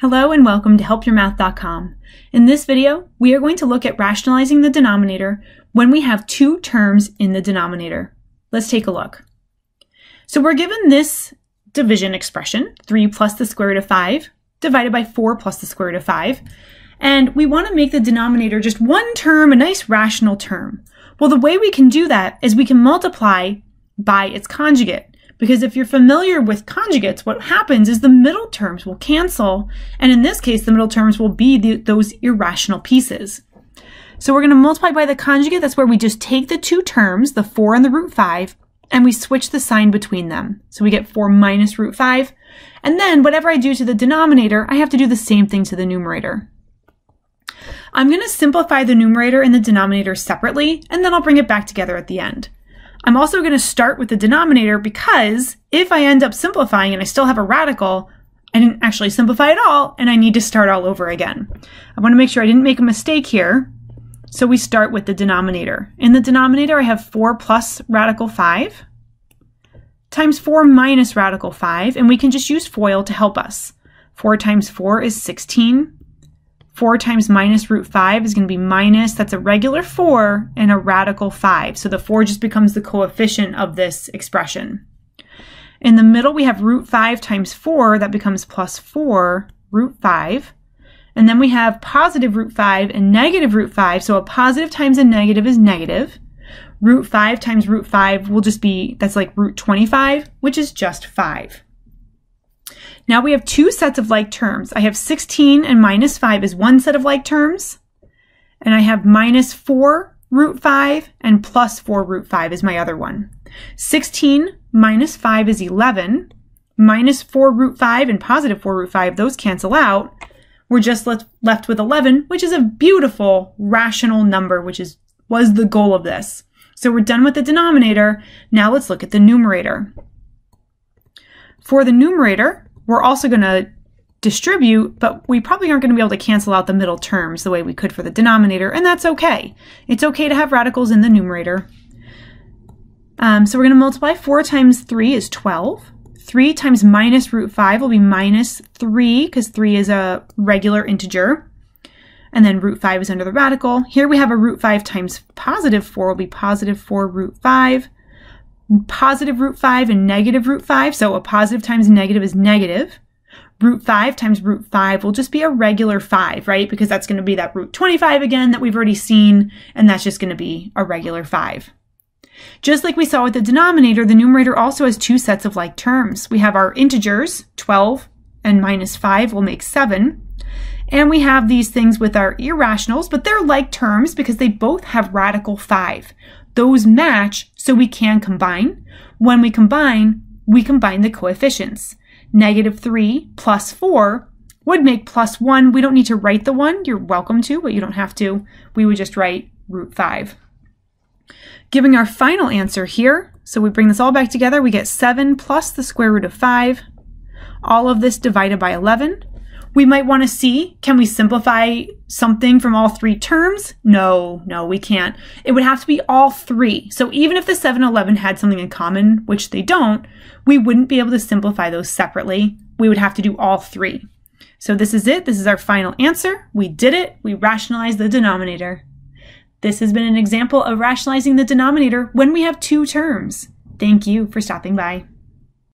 Hello and welcome to helpyourmath.com. In this video, we are going to look at rationalizing the denominator when we have two terms in the denominator. Let's take a look. So we're given this division expression, 3 plus the square root of 5, divided by 4 plus the square root of 5, and we want to make the denominator just one term, a nice rational term. Well, the way we can do that is we can multiply by its conjugate. Because if you're familiar with conjugates, what happens is the middle terms will cancel. And in this case, the middle terms will be the, those irrational pieces. So we're going to multiply by the conjugate. That's where we just take the two terms, the 4 and the root 5, and we switch the sign between them. So we get 4 minus root 5. And then whatever I do to the denominator, I have to do the same thing to the numerator. I'm going to simplify the numerator and the denominator separately, and then I'll bring it back together at the end. I'm also going to start with the denominator because if I end up simplifying and I still have a radical, I didn't actually simplify at all and I need to start all over again. I want to make sure I didn't make a mistake here. So we start with the denominator. In the denominator, I have 4 plus radical 5 times 4 minus radical 5, and we can just use FOIL to help us. 4 times 4 is 16 4 times minus root 5 is going to be minus, that's a regular 4 and a radical 5. So the 4 just becomes the coefficient of this expression. In the middle, we have root 5 times 4, that becomes plus 4 root 5. And then we have positive root 5 and negative root 5. So a positive times a negative is negative. Root 5 times root 5 will just be, that's like root 25, which is just 5. Now we have two sets of like terms. I have 16 and minus 5 is one set of like terms. And I have minus 4 root 5 and plus 4 root 5 is my other one. 16 minus 5 is 11. Minus 4 root 5 and positive 4 root 5, those cancel out. We're just left, left with 11, which is a beautiful rational number, which is was the goal of this. So we're done with the denominator. Now let's look at the numerator. For the numerator, we're also going to distribute, but we probably aren't going to be able to cancel out the middle terms the way we could for the denominator, and that's okay. It's okay to have radicals in the numerator. Um, so we're going to multiply 4 times 3 is 12. 3 times minus root 5 will be minus 3, because 3 is a regular integer. And then root 5 is under the radical. Here we have a root 5 times positive 4 will be positive 4 root 5 positive root 5 and negative root 5. So a positive times negative is negative. Root 5 times root 5 will just be a regular 5, right? Because that's going to be that root 25 again that we've already seen, and that's just going to be a regular 5. Just like we saw with the denominator, the numerator also has two sets of like terms. We have our integers, 12 and minus 5 will make 7. And we have these things with our irrationals, but they're like terms because they both have radical 5 those match so we can combine. When we combine, we combine the coefficients. Negative 3 plus 4 would make plus 1. We don't need to write the 1. You're welcome to, but you don't have to. We would just write root 5. Giving our final answer here, so we bring this all back together, we get 7 plus the square root of 5. All of this divided by 11 we might want to see, can we simplify something from all three terms? No, no, we can't. It would have to be all three. So even if the 711 had something in common, which they don't, we wouldn't be able to simplify those separately. We would have to do all three. So this is it. This is our final answer. We did it. We rationalized the denominator. This has been an example of rationalizing the denominator when we have two terms. Thank you for stopping by.